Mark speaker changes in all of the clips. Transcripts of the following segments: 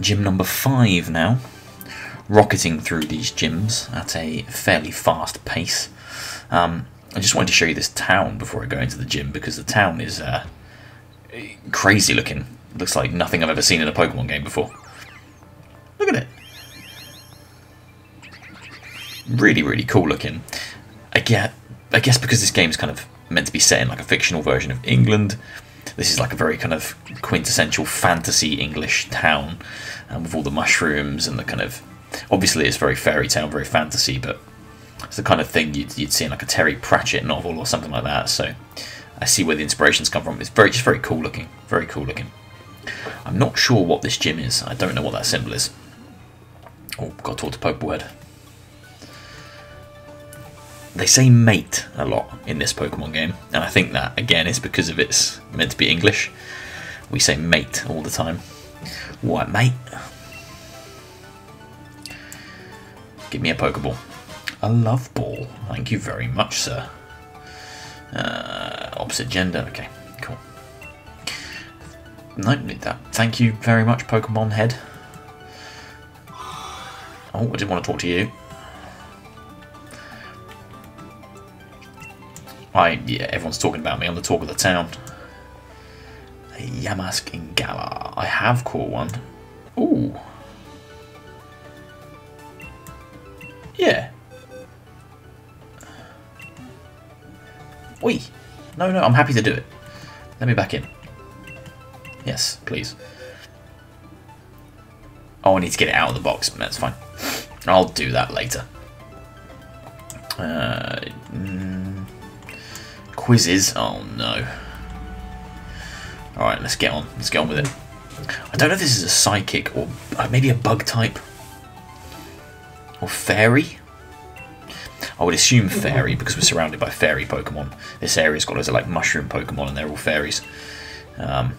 Speaker 1: Gym number five now. Rocketing through these gyms at a fairly fast pace. Um, I just wanted to show you this town before I go into the gym because the town is uh, crazy looking. Looks like nothing I've ever seen in a Pokemon game before. Look at it. Really, really cool looking. I get, I guess because this game's kind of meant to be set in like a fictional version of England, this is like a very kind of quintessential fantasy English town um, with all the mushrooms and the kind of. Obviously, it's very fairy tale, very fantasy, but it's the kind of thing you'd, you'd see in like a Terry Pratchett novel or something like that. So I see where the inspirations come from. It's very just very cool looking, very cool looking. I'm not sure what this gym is. I don't know what that symbol is. Oh, got to talk to Pokeball They say mate a lot in this Pokemon game, and I think that again is because of it's meant to be English. We say mate all the time. What, mate? Give me a Pokeball. A love ball. Thank you very much, sir. Uh, opposite gender. Okay, cool. No, need that. Thank you very much, Pokemon Head. Oh, I didn't want to talk to you. I yeah, everyone's talking about me. I'm the talk of the town. A Yamask Ingala. I have caught one. Ooh. Yeah. Oi. No, no, I'm happy to do it. Let me back in. Yes, please. Oh, I need to get it out of the box. That's fine. I'll do that later. Uh, quizzes. Oh no. Alright, let's get on. Let's get on with it. I don't know if this is a psychic or uh, maybe a bug type. Or fairy. I would assume fairy because we're surrounded by fairy Pokemon. This area's got loads of like mushroom Pokemon and they're all fairies. Um,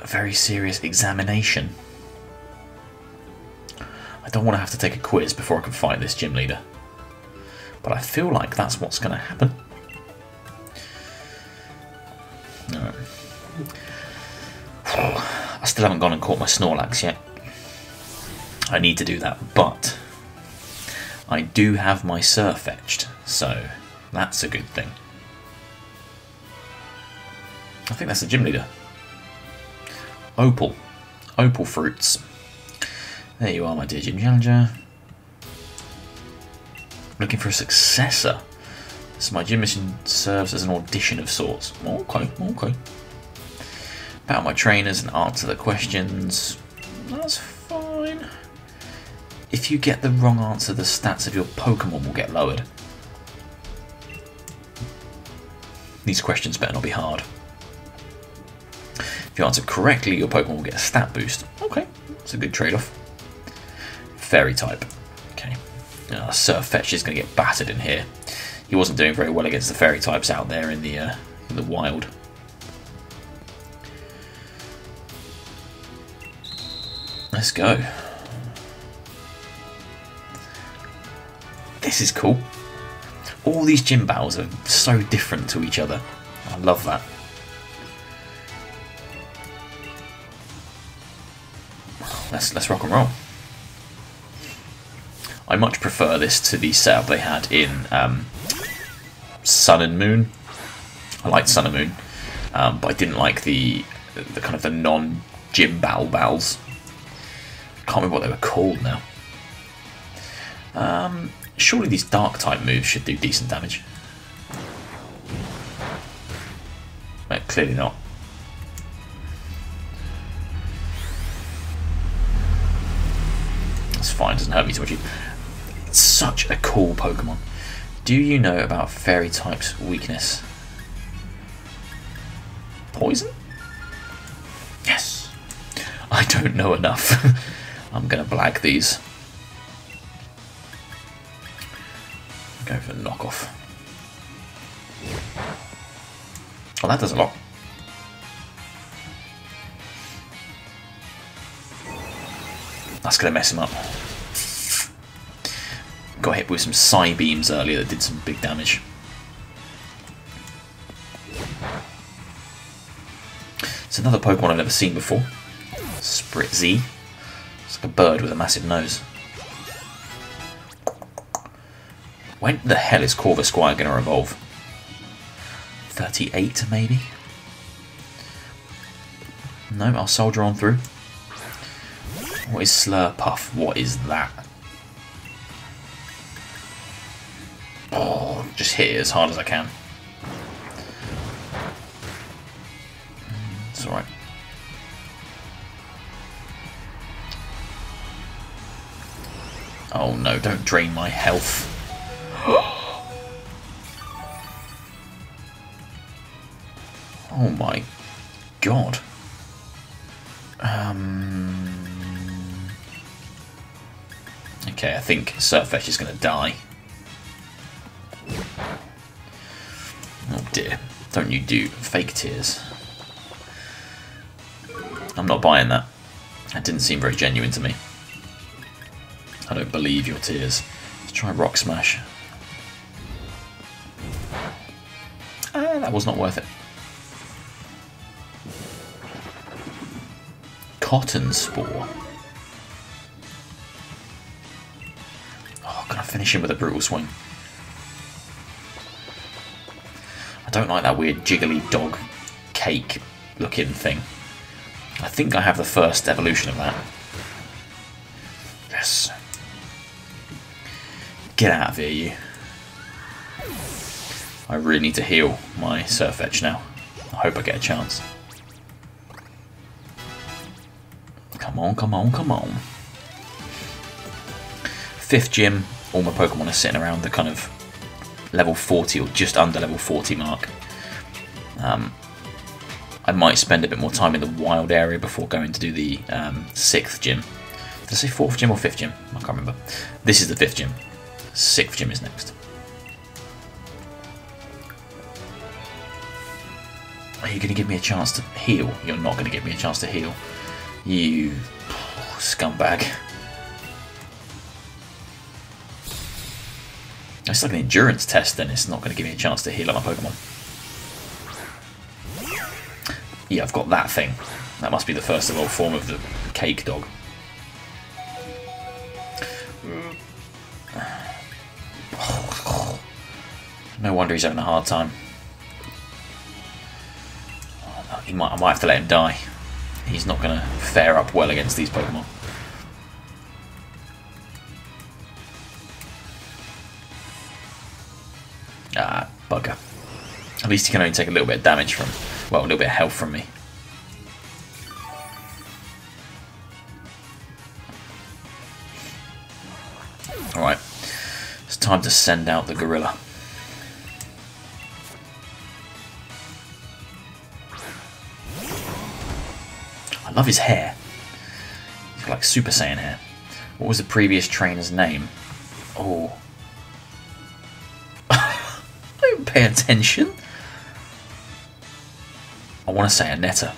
Speaker 1: a very serious examination. I don't want to have to take a quiz before I can fight this gym leader. But I feel like that's what's going to happen. I still haven't gone and caught my Snorlax yet. I need to do that, but I do have my Sirfetch'd, so that's a good thing. I think that's the gym leader. Opal. Opal fruits. There you are, my dear gym challenger. Looking for a successor. So my gym mission serves as an audition of sorts. Okay, okay. About my trainers and answer the questions. That's fine. If you get the wrong answer, the stats of your Pokemon will get lowered. These questions better not be hard. If you answer correctly, your Pokemon will get a stat boost. Okay, that's a good trade-off. Fairy type. Okay. Uh, Sirfetch'd is going to get battered in here. He wasn't doing very well against the fairy types out there in the uh, in the wild. Let's go. This is cool. All these gym battles are so different to each other. I love that. Let's let's rock and roll. I much prefer this to the setup they had in um, Sun and Moon. I liked Sun and Moon, um, but I didn't like the the kind of the non gym battle battles. Can't remember what they were called now. Um, surely these dark type moves should do decent damage. But clearly not. It's fine, doesn't hurt me too much. It's such a cool Pokemon. Do you know about Fairy type's weakness? Poison? Yes. I don't know enough. I'm gonna black these. Go for knockoff. Well, that does a lot. That's going to mess him up. Got hit with some Psybeams earlier that did some big damage. It's another Pokemon I've never seen before. Spritzee. Like a bird with a massive nose. When the hell is Corvisquire going to evolve? 38 maybe? No, I'll soldier on through. What is Slurpuff? What is that? Oh, just hit it as hard as I can. Oh no, don't drain my health. oh my god. Um, okay, I think Sirfetch'd is going to die. Oh dear. Don't you do fake tears. I'm not buying that. That didn't seem very genuine to me. I don't believe your tears. Let's try Rock Smash. Ah, that was not worth it. Cotton Spore. Oh, can I finish him with a Brutal Swing? I don't like that weird jiggly dog cake looking thing. I think I have the first evolution of that. Get out of here, you. I really need to heal my Sirfetch'd now. I hope I get a chance. Come on, come on, come on. Fifth gym, all my Pokemon are sitting around the kind of level 40 or just under level 40 mark. Um, I might spend a bit more time in the wild area before going to do the um, sixth gym. Did I say fourth gym or fifth gym? I can't remember. This is the fifth gym. Sixth gym is next. Are you going to give me a chance to heal? You're not going to give me a chance to heal. You scumbag. It's like an endurance test, then it's not going to give me a chance to heal on my Pokemon. Yeah, I've got that thing. That must be the first evolved form of the cake dog. No wonder he's having a hard time. He might, I might have to let him die. He's not going to fare up well against these Pokemon. Ah, bugger. At least he can only take a little bit of damage from, well, a little bit of health from me. Alright, it's time to send out the gorilla. Love his hair. He's got like Super Saiyan hair. What was the previous trainer's name? Oh, Don't pay attention. I want to say Anetta.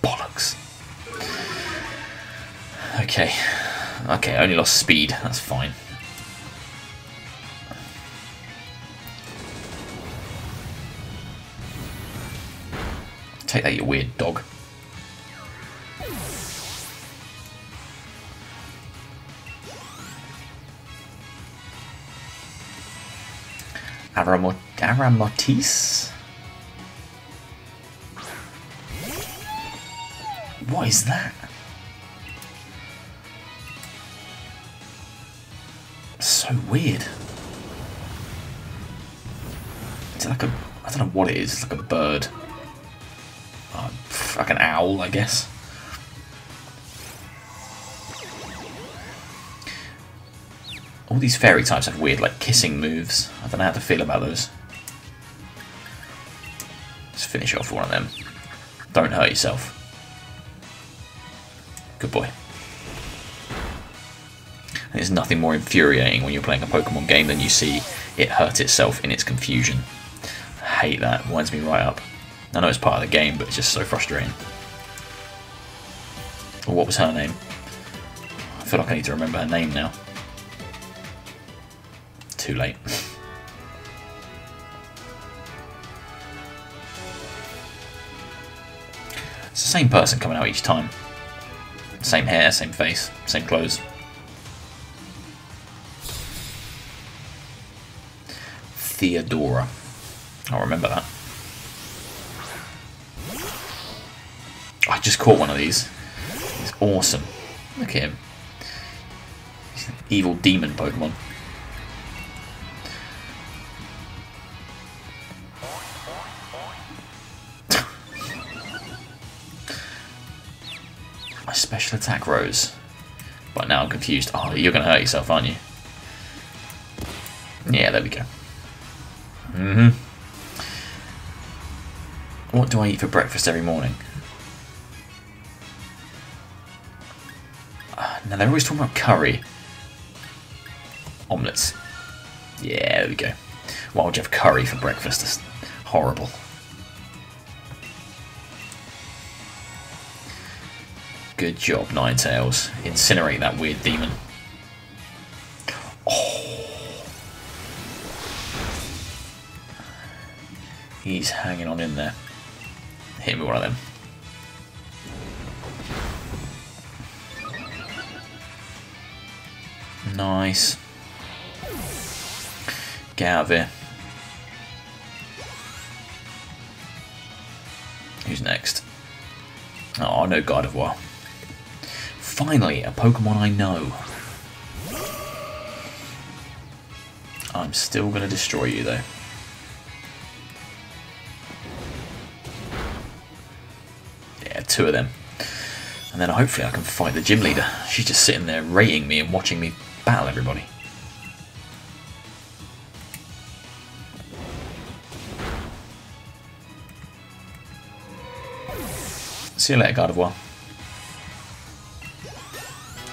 Speaker 1: Bollocks. Okay. Okay, I only lost speed. That's fine. Take that, you weird dog. Aramot Aromatisse? What is that? So weird. It's like a... I don't know what it is. It's like a bird. Like an owl, I guess. All these fairy types have weird, like, kissing moves. I don't know how to feel about those. Let's finish off one of them. Don't hurt yourself. Good boy. There's nothing more infuriating when you're playing a Pokemon game than you see it hurt itself in its confusion. I hate that. It winds me right up. I know it's part of the game, but it's just so frustrating. what was her name? I feel like I need to remember her name now too late. It's the same person coming out each time. Same hair, same face, same clothes. Theodora. I'll remember that. Just caught one of these. He's awesome. Look at him. He's an evil demon Pokemon. My special attack rose. But now I'm confused. Oh, you're going to hurt yourself, aren't you? Yeah, there we go. Mm-hmm. What do I eat for breakfast every morning? They're always talking about curry. Omelets. Yeah, there we go. Why would you have curry for breakfast? That's horrible. Good job, Ninetales. Incinerate that weird demon. Oh. He's hanging on in there. Hit me one of them. Nice. Get out of here. Who's next? Oh, no Gardevoir. Finally, a Pokemon I know. I'm still going to destroy you, though. Yeah, two of them. And then hopefully I can fight the gym leader. She's just sitting there rating me and watching me battle everybody. See you later, Gardevoir.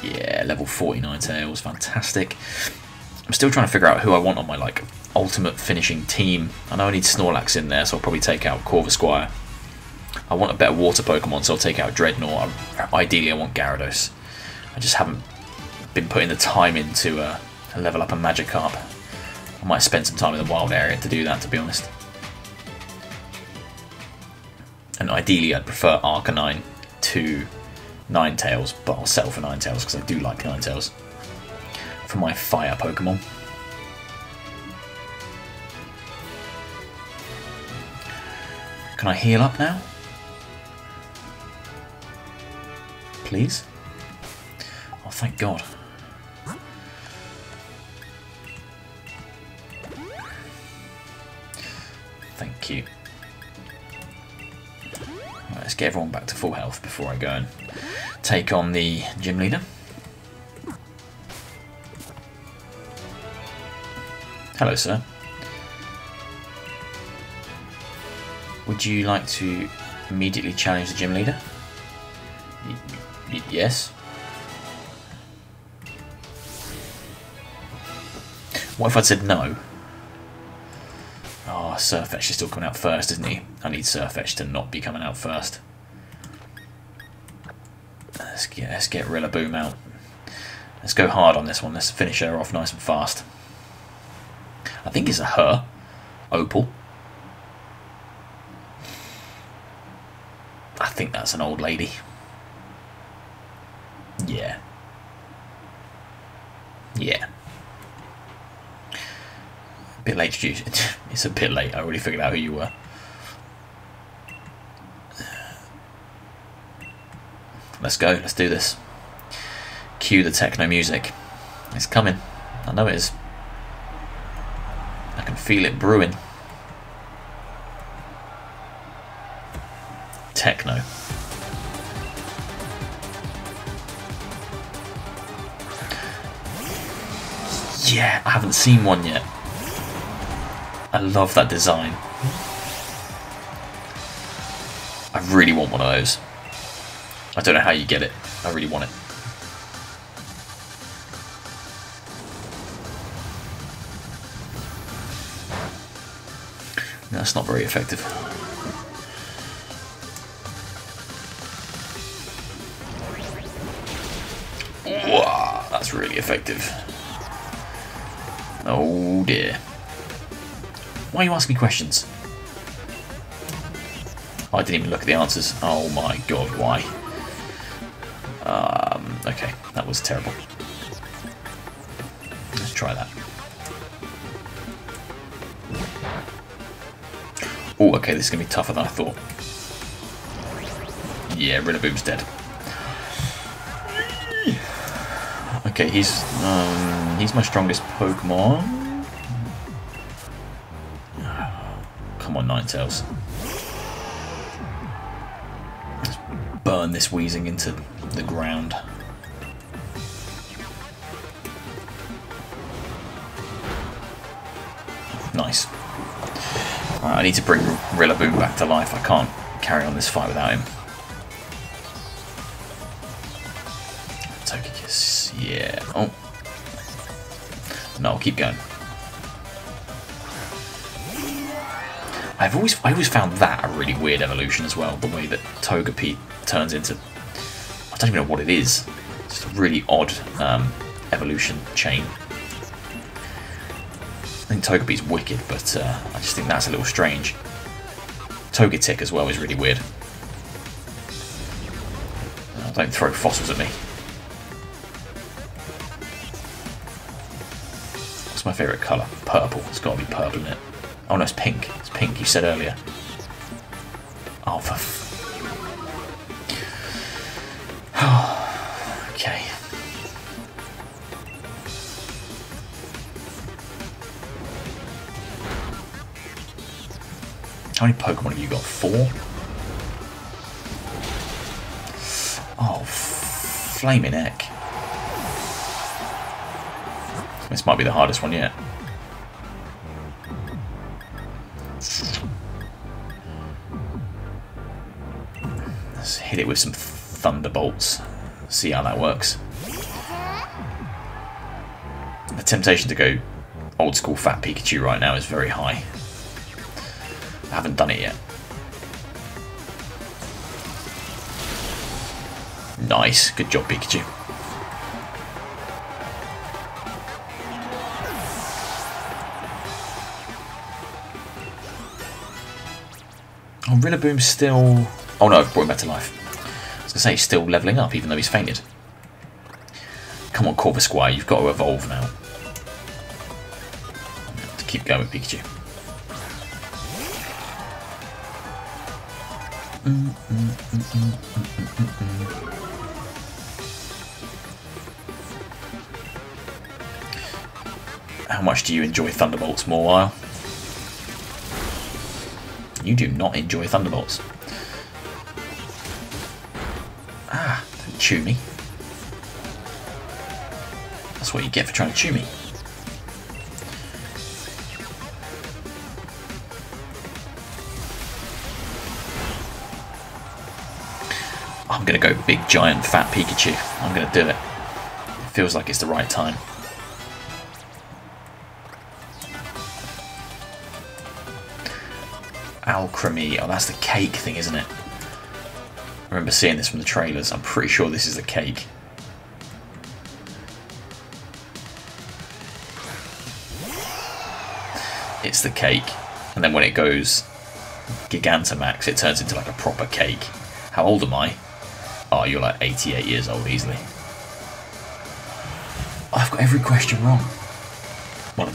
Speaker 1: Yeah, level 49 tails, fantastic. I'm still trying to figure out who I want on my like ultimate finishing team. I know I need Snorlax in there, so I'll probably take out Corvisquire. I want a better water Pokemon, so I'll take out Drednaw. Ideally, I want Gyarados. I just haven't been putting the time into uh, level up a Magikarp. I might spend some time in the wild area to do that, to be honest. And ideally, I'd prefer Arcanine to Ninetales, but I'll settle for Ninetales because I do like Ninetales for my fire Pokemon. Can I heal up now? please? Oh, thank God. You. Right, let's get everyone back to full health before I go and take on the gym leader. Hello, sir. Would you like to immediately challenge the gym leader? yes. What if I'd said no? Sirfetch'd is still coming out first, isn't he? I need Sirfetch'd to not be coming out first. Let's get, let's get Rillaboom out. Let's go hard on this one. Let's finish her off nice and fast. I think it's a her. Opal. I think that's an old lady. Yeah. Yeah. A bit late to It's a bit late. I already figured out who you were. Let's go. Let's do this. Cue the techno music. It's coming. I know it is. I can feel it brewing. Techno. Yeah, I haven't seen one yet. I love that design. I really want one of those. I don't know how you get it. I really want it. That's not very effective. Wow, that's really effective. Oh dear. Why are you asking me questions? I didn't even look at the answers. Oh my god, why? Um, okay, that was terrible. Let's try that. Oh, okay, this is going to be tougher than I thought. Yeah, Rillaboom's dead. Okay, he's um, he's my strongest Pokemon. Let's burn this Weezing into the ground. Nice. Right, I need to bring Rillaboom back to life. I can't carry on this fight without him. Togekiss, yeah. Oh. No, I'll keep going. I've always I always found that a really weird evolution as well, the way that Togepi turns into I don't even know what it is. It's a really odd um, evolution chain. I think Togepi's wicked, but uh, I just think that's a little strange. Togetic as well is really weird. Oh, don't throw fossils at me. What's my favourite colour? Purple. It's got to be purple in it. Oh no, it's pink. It's pink, you said earlier. Oh, for... okay. How many Pokemon have you got? Four? Oh, flaming heck. This might be the hardest one yet. Hit it with some Thunderbolts. See how that works. The temptation to go old school Fat Pikachu right now is very high. I haven't done it yet. Nice, good job Pikachu. Oh, Rillaboom's still... Oh no, I've brought him back to life. I say, still levelling up even though he's fainted. Come on, Corvisquire, you've got to evolve now. To keep going Pikachu. How much do you enjoy Thunderbolts, Mawile? You do not enjoy Thunderbolts. Chew me. That's what you get for trying to chew me. I'm going to go big, giant, fat Pikachu. I'm going to do it. It feels like it's the right time. Alcremie. Oh, that's the cake thing, isn't it? I remember seeing this from the trailers. I'm pretty sure this is the cake. It's the cake. And then when it goes Gigantamax, it turns into like a proper cake. How old am I? Oh, you're like 88 years old easily. I've got every question wrong. Well,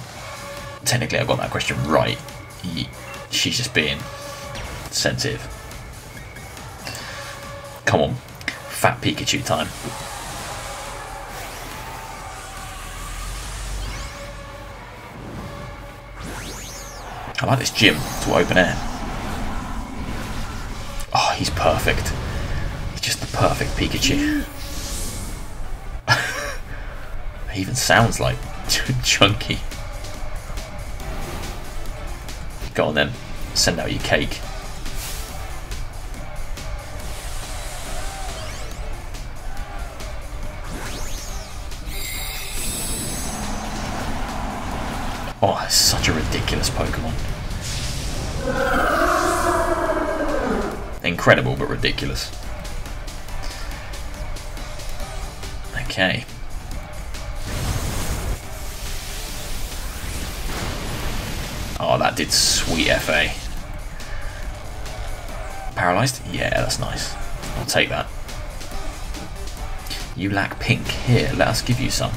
Speaker 1: technically I've got that question right. She's just being sensitive. Come on. Fat Pikachu time. I like this gym to open air. Oh, he's perfect. He's just the perfect Pikachu. he even sounds like chunky. Go on then, send out your cake. Incredible, but ridiculous. Okay. Oh, that did sweet FA. Paralyzed? Yeah, that's nice. I'll take that. You lack pink. Here, let us give you some.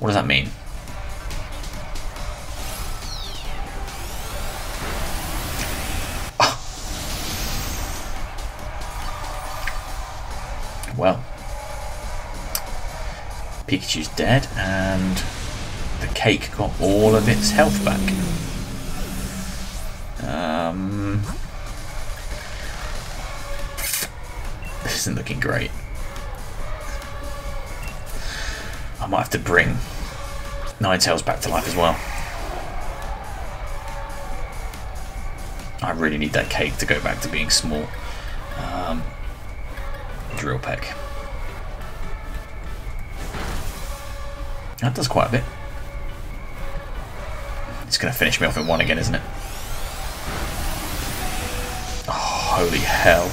Speaker 1: What does that mean? Pikachu's dead, and the cake got all of its health back. Um, this isn't looking great. I might have to bring Ninetales back to life as well. I really need that cake to go back to being small. Um, drill peck. That does quite a bit. It's going to finish me off in one again, isn't it? Oh, holy hell.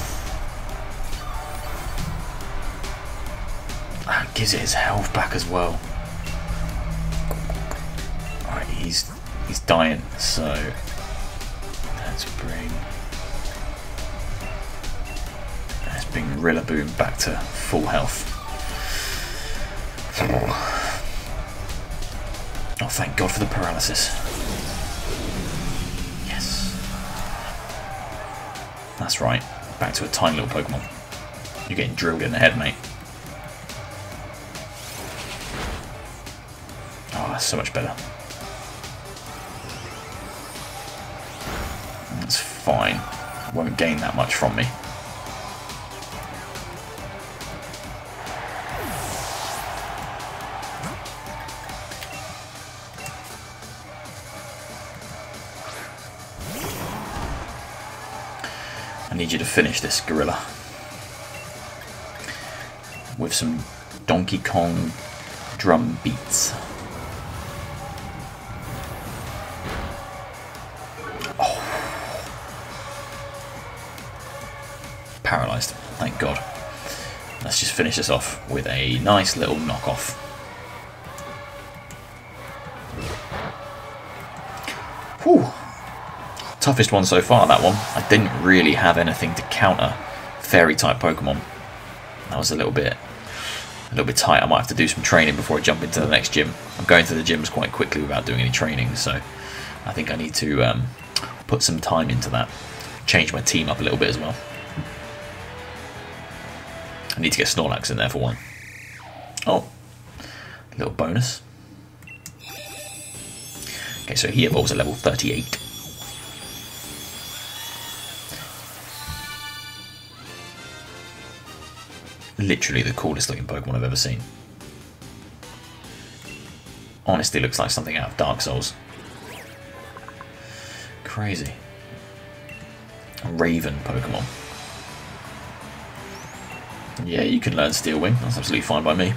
Speaker 1: That gives it his health back as well. Alright, he's he's dying, so let's bring let's bring Rillaboom back to full health. Oh, thank God for the paralysis. Yes. That's right. Back to a tiny little Pokemon. You're getting drilled in the head, mate. Oh, that's so much better. That's fine. Won't gain that much from me. Finish this gorilla with some Donkey Kong drum beats. Oh. Paralyzed, thank God. Let's just finish this off with a nice little knockoff. Whew. Toughest one so far, that one. I didn't really have anything to counter fairy type Pokemon. That was a little bit a little bit tight. I might have to do some training before I jump into the next gym. I'm going to the gyms quite quickly without doing any training, so I think I need to um, put some time into that. Change my team up a little bit as well. I need to get Snorlax in there for one. Oh, little bonus. Okay, so he evolves at level 38. Literally the coolest looking Pokemon I've ever seen. Honestly looks like something out of Dark Souls. Crazy. Raven Pokemon. Yeah, you can learn Steel Wing. That's absolutely fine by me.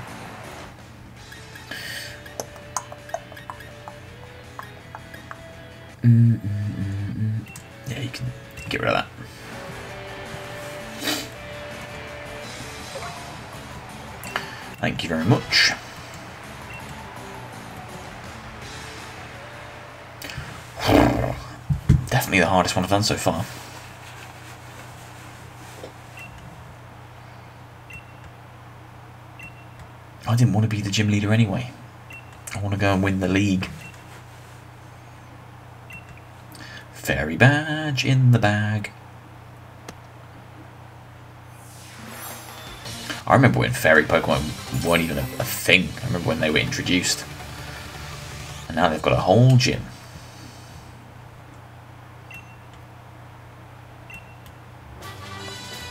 Speaker 1: Mm -mm -mm yeah, you can get rid of that. Thank you very much. Definitely the hardest one I've done so far. I didn't want to be the gym leader anyway. I want to go and win the league. Fairy badge in the bag. I remember when fairy Pokemon weren't even a, a thing. I remember when they were introduced. And now they've got a whole gym.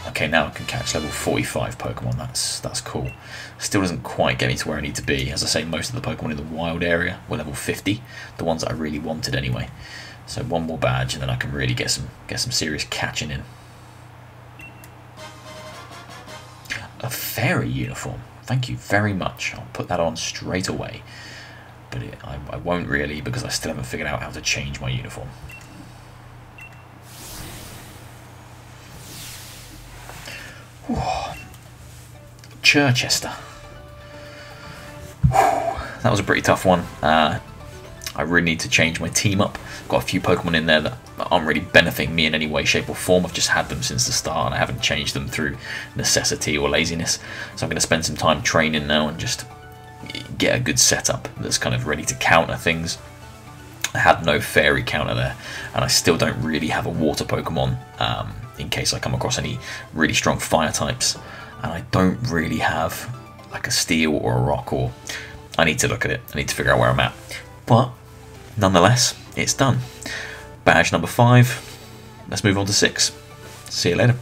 Speaker 1: Okay, now I can catch level 45 Pokemon. That's that's cool. Still doesn't quite get me to where I need to be. As I say, most of the Pokemon in the wild area were level 50. The ones that I really wanted anyway. So one more badge and then I can really get some get some serious catching in. Fairy uniform. Thank you very much. I'll put that on straight away. But it, I, I won't really because I still haven't figured out how to change my uniform. Whew. Chichester. Whew. That was a pretty tough one. Uh, I really need to change my team up. I've got a few Pokemon in there that aren't really benefiting me in any way, shape, or form. I've just had them since the start and I haven't changed them through necessity or laziness. So I'm going to spend some time training now and just get a good setup that's kind of ready to counter things. I had no fairy counter there, and I still don't really have a water Pokemon um, in case I come across any really strong fire types. And I don't really have like a steel or a rock, or I need to look at it. I need to figure out where I'm at. But nonetheless, it's done. Badge number five. Let's move on to six. See you later.